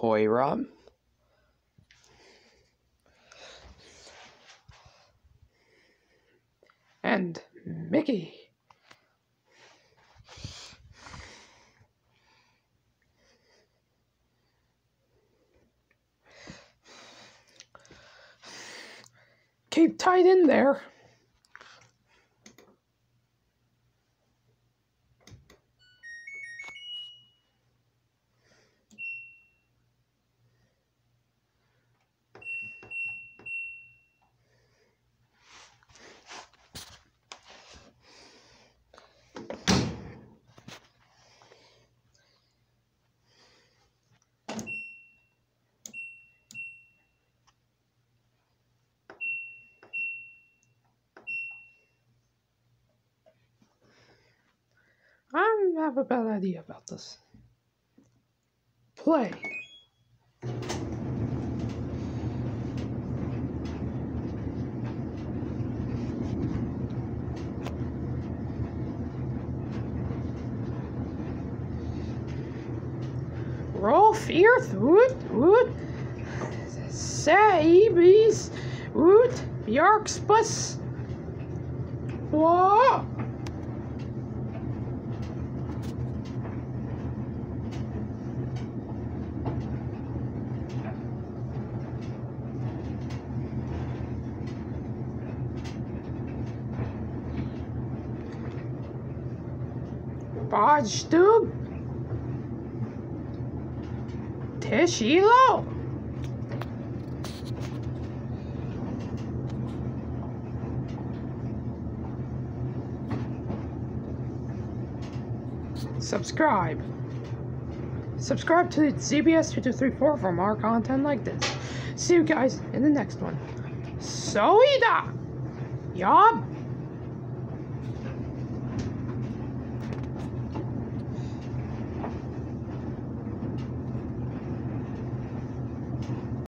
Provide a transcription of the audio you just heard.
Hoira. And Mickey. Keep tight in there. I have a bad idea about this. Play. Rolf Earth, woot, woot. Sabes, woot, Bjarkspus. Whoa. Badstub. Teshilo. Subscribe. Subscribe to ZBS2234 for more content like this. See you guys in the next one. Soida! Yob!